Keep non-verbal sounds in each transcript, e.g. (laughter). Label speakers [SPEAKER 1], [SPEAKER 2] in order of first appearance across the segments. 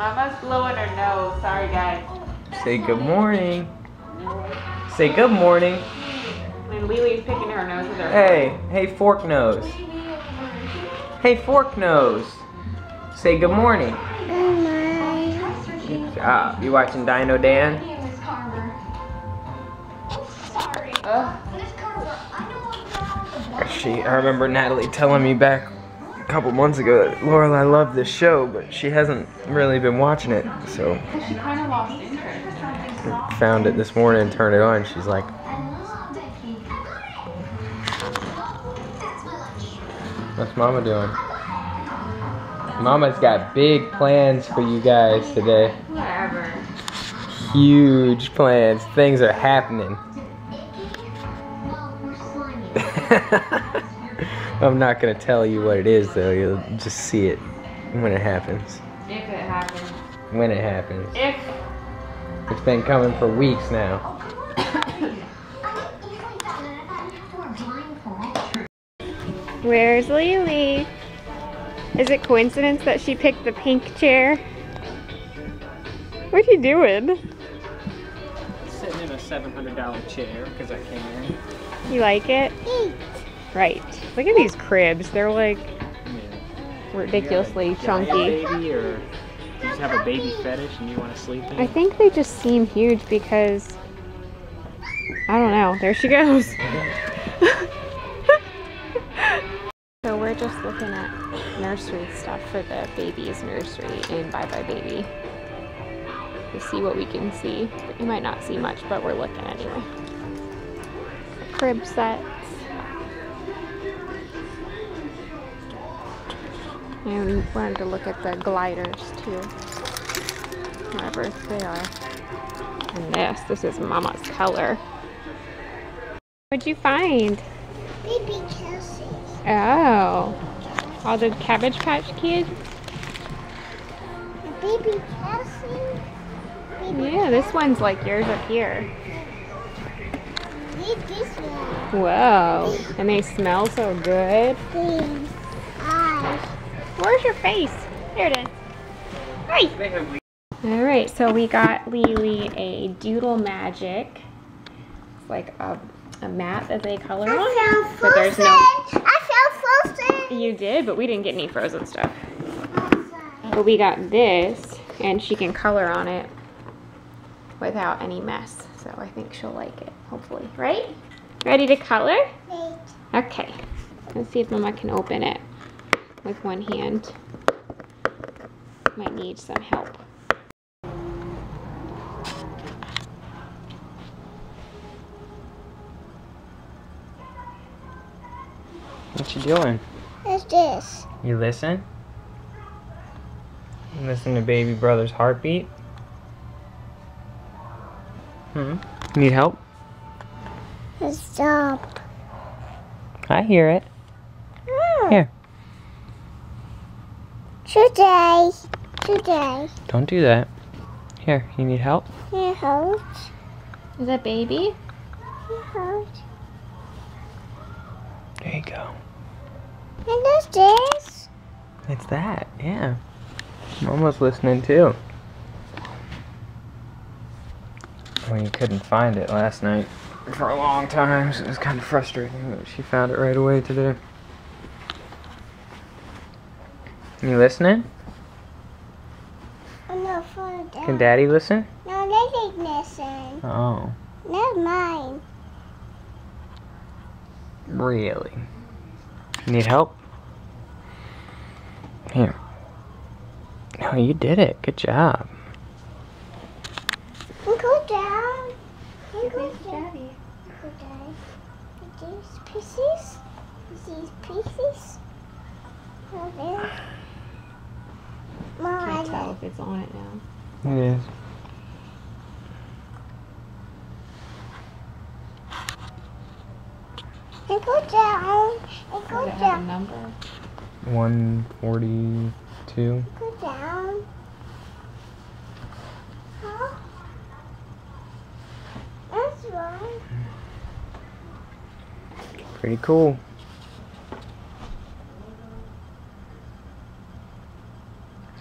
[SPEAKER 1] Mama's blowing her nose. Sorry, guys.
[SPEAKER 2] Say good morning. Say good morning.
[SPEAKER 1] And Lily's picking her nose with her.
[SPEAKER 2] Hey, hey, fork nose. Hey, fork nose. Say good morning. Good morning. job. You watching Dino Dan?
[SPEAKER 3] Miss Carver. Sorry.
[SPEAKER 1] Ugh.
[SPEAKER 3] Miss Carver, I know I'm not
[SPEAKER 2] She, I remember Natalie telling me back a couple months ago that Laurel, I love this show, but she hasn't really been watching it. So
[SPEAKER 1] she kind of lost interest.
[SPEAKER 2] I found it this morning and turned it on. She's like, What's Mama doing? Mama's got big plans for you guys today.
[SPEAKER 1] Whatever.
[SPEAKER 2] Huge plans. Things are happening. (laughs) I'm not gonna tell you what it is though. You'll just see it when it happens.
[SPEAKER 1] If it happens.
[SPEAKER 2] When it happens.
[SPEAKER 1] If.
[SPEAKER 2] It's been coming for weeks now.
[SPEAKER 4] Where's Lily? Is it coincidence that she picked the pink chair? What are you doing?
[SPEAKER 2] Sitting in a $700 chair because I can.
[SPEAKER 4] You like it? Right. Look at these cribs. They're like ridiculously chunky.
[SPEAKER 2] Baby or you just have a baby fetish and you want to sleep in
[SPEAKER 4] I think they just seem huge because I don't know. There she goes. (laughs) so we're just looking at nursery stuff for the baby's nursery in Buy Buy Baby to see what we can see. You might not see much, but we're looking anyway. Crib sets. And we wanted to look at the gliders too whatever they are. And this, this is Mama's color. What'd you find?
[SPEAKER 3] Baby Kelsey.
[SPEAKER 4] Oh, all the Cabbage Patch Kids?
[SPEAKER 3] Baby Kelsey.
[SPEAKER 4] Yeah, this one's like yours up here.
[SPEAKER 3] This one.
[SPEAKER 4] Whoa, and they smell so good. Where's your face? There it is. Hi. All right, so we got Lily a Doodle Magic. It's like a, a mat that they color on.
[SPEAKER 3] I found
[SPEAKER 4] But there's no.
[SPEAKER 3] frozen. I found frozen.
[SPEAKER 4] You did, but we didn't get any frozen stuff. But we got this, and she can color on it without any mess. So I think she'll like it, hopefully. Right? Ready to color?
[SPEAKER 3] Wait.
[SPEAKER 4] Okay. Let's see if Mama can open it with one hand. Might need some help.
[SPEAKER 2] What you doing?
[SPEAKER 3] What's this?
[SPEAKER 2] You listen? You listen to baby brother's heartbeat? Hmm? Need help?
[SPEAKER 3] Stop.
[SPEAKER 2] I hear it. Here.
[SPEAKER 3] Today. Today.
[SPEAKER 2] Don't do that. Here, you need help?
[SPEAKER 3] Here, hold.
[SPEAKER 4] Is that baby?
[SPEAKER 3] Here, hold.
[SPEAKER 2] There you go.
[SPEAKER 3] And what's this?
[SPEAKER 2] It's that, yeah. Mama's listening too. Well, you couldn't find it last night for a long time, so it was kind of frustrating, but she found it right away today. You listening?
[SPEAKER 3] I'm not falling down.
[SPEAKER 2] Can Daddy listen?
[SPEAKER 3] No, they didn't listen.
[SPEAKER 2] Oh,
[SPEAKER 3] Not mine.
[SPEAKER 2] really? Need help? Here. No, you did it. Good job.
[SPEAKER 3] You go down. You go down. Go down. These pieces. These pieces. There. Mom,
[SPEAKER 4] Can't
[SPEAKER 3] I
[SPEAKER 4] tell if it's on it now.
[SPEAKER 2] It is.
[SPEAKER 3] You go down. You
[SPEAKER 4] Does
[SPEAKER 3] go
[SPEAKER 4] it have
[SPEAKER 3] down.
[SPEAKER 4] number?
[SPEAKER 2] 142.
[SPEAKER 3] Go down. Huh? That's wrong.
[SPEAKER 2] Pretty cool.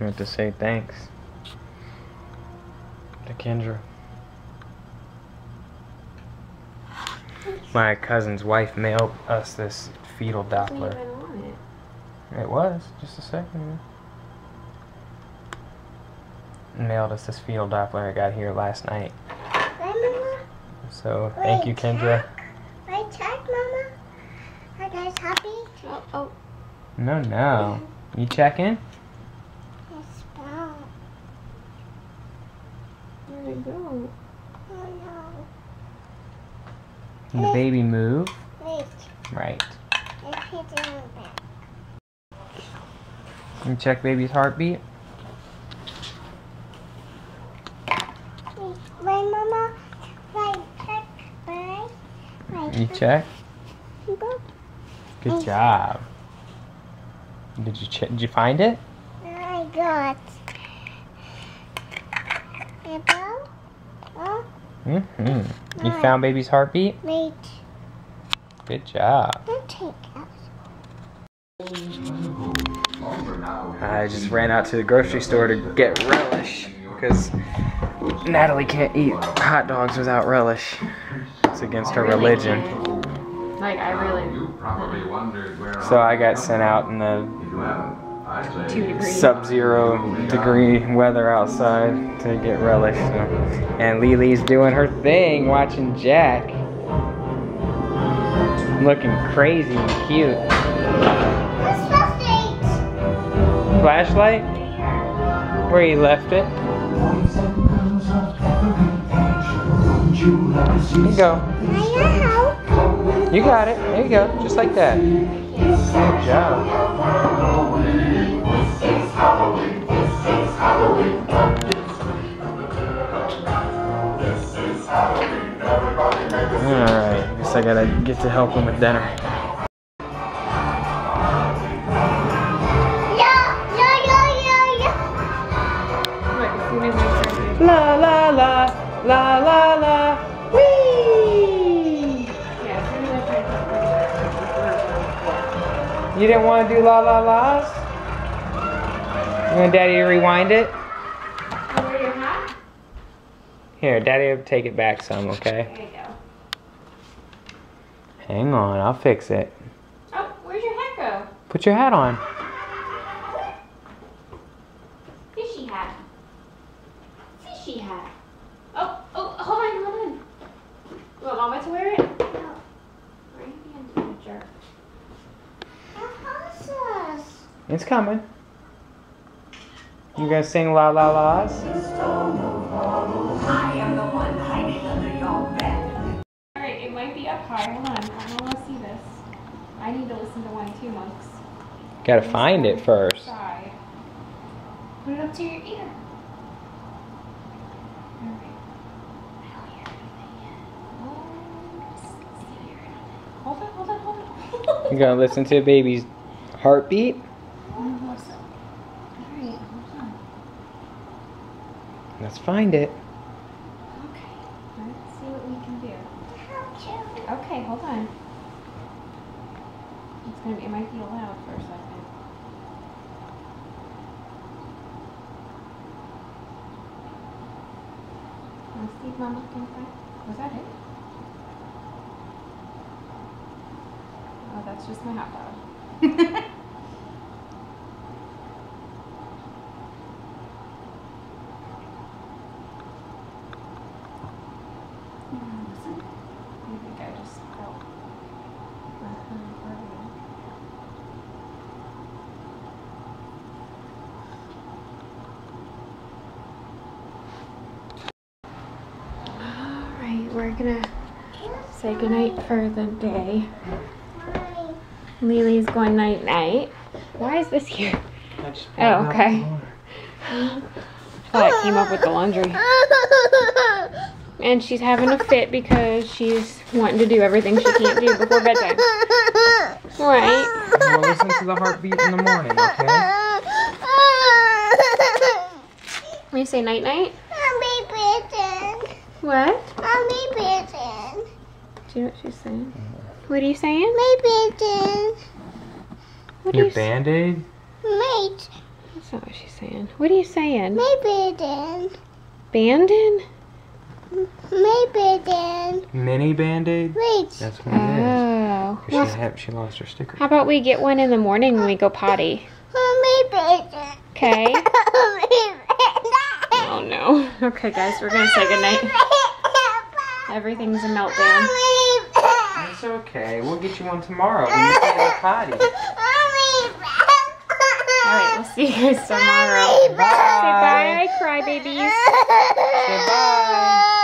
[SPEAKER 2] I have to say thanks. to Kendra. My cousin's wife mailed us this fetal Doppler. It was just a second ago. Mailed us this fetal Doppler. I got here last night.
[SPEAKER 3] Mama,
[SPEAKER 2] So thank you, Kendra.
[SPEAKER 3] my check, Mama. Are guys happy?
[SPEAKER 4] Oh, oh.
[SPEAKER 2] No, no. You checking?
[SPEAKER 3] Yes, wow.
[SPEAKER 4] Where'd it go?
[SPEAKER 3] Oh
[SPEAKER 2] Can the baby move?
[SPEAKER 3] Wait,
[SPEAKER 2] Right.
[SPEAKER 3] if he didn't back.
[SPEAKER 2] Can you check baby's heartbeat?
[SPEAKER 3] Wait, Mama. Wait, check. Wait.
[SPEAKER 2] You check. Good job. Did you check? Did you find it?
[SPEAKER 3] I got. Apple. Oh,
[SPEAKER 2] Mm-hmm. You found baby's heartbeat?
[SPEAKER 3] wait.
[SPEAKER 2] Good job.
[SPEAKER 3] Don't take out.
[SPEAKER 2] I just ran out to the grocery store to get relish because Natalie can't eat hot dogs without relish. It's against her religion.
[SPEAKER 1] Like I really.
[SPEAKER 5] You probably wondered where
[SPEAKER 2] So I got sent out in the Sub-zero degree weather outside to get relish. So. And Lily's doing her thing, watching Jack. Looking crazy and cute. Flashlight? Where you left it? Here you go. You got it. There you go. Just like that. Good job. Alright, I guess I gotta get to help him with dinner. La la la, la la la, wee!
[SPEAKER 1] Yeah, as soon as I started.
[SPEAKER 2] You didn't want to do la la la's? You want daddy to rewind it?
[SPEAKER 1] Where your hat?
[SPEAKER 2] Here, daddy will take it back some, okay?
[SPEAKER 1] There you go.
[SPEAKER 2] Hang on, I'll fix it.
[SPEAKER 1] Oh, where's your hat go?
[SPEAKER 2] Put your hat on.
[SPEAKER 1] Fishy hat. Fishy hat. Oh, oh, hold on, hold on. You want Mama to wear it? No. Where are you being a jerk?
[SPEAKER 3] The horses.
[SPEAKER 2] It's coming. You gonna sing la la la's? Gotta find it first.
[SPEAKER 1] Side. Put it up to your ear. Alright. I don't hear anything yet. Just see here. Hold on, hold on, hold on.
[SPEAKER 2] You gonna listen to baby's heartbeat?
[SPEAKER 1] Alright.
[SPEAKER 2] Let's find it.
[SPEAKER 1] Okay. Let's see what we can do. Okay, hold on. It's gonna it might be loud for a second. Wanna see if Mama can find? Was that it? Oh, that's just my hot dog. (laughs) You wanna listen? I think I just felt my hand burning. Alright, we're gonna say goodnight for the day.
[SPEAKER 4] Lily's going night night. Why is this here? Oh, okay. I thought I came up with the laundry. And she's having a fit because she's wanting to do everything she can't do before bedtime. Right?
[SPEAKER 2] We'll listen to the heartbeat in the morning, okay?
[SPEAKER 4] Will you say night night? What?
[SPEAKER 3] Mommy bitten.
[SPEAKER 4] You what she's saying? Uh-huh. What are you saying?
[SPEAKER 3] Me bitten.
[SPEAKER 4] What
[SPEAKER 2] Your
[SPEAKER 4] you s-
[SPEAKER 2] band-aid?
[SPEAKER 3] Mate.
[SPEAKER 4] That's not what she's saying. What are you saying?
[SPEAKER 3] Me bitten.
[SPEAKER 4] Bandon?
[SPEAKER 3] Maybe then.
[SPEAKER 2] Mini band-aid?
[SPEAKER 3] Wait.
[SPEAKER 2] That's what it is.
[SPEAKER 4] Oh.
[SPEAKER 2] 'Cause
[SPEAKER 4] Well,
[SPEAKER 2] She, had, she lost her sticker.
[SPEAKER 4] how about we get one in the morning when we go potty?
[SPEAKER 3] Maybe then.
[SPEAKER 4] Okay? (laughs) Oh no. (laughs) Okay, guys, we're gonna say goodnight. (laughs) Everything's a meltdown.
[SPEAKER 2] It's okay. We'll get you one tomorrow when you get the potty. (laughs)
[SPEAKER 4] Alright, we'll see you guys tomorrow. Say bye, crybabies. (laughs)
[SPEAKER 2] Say bye.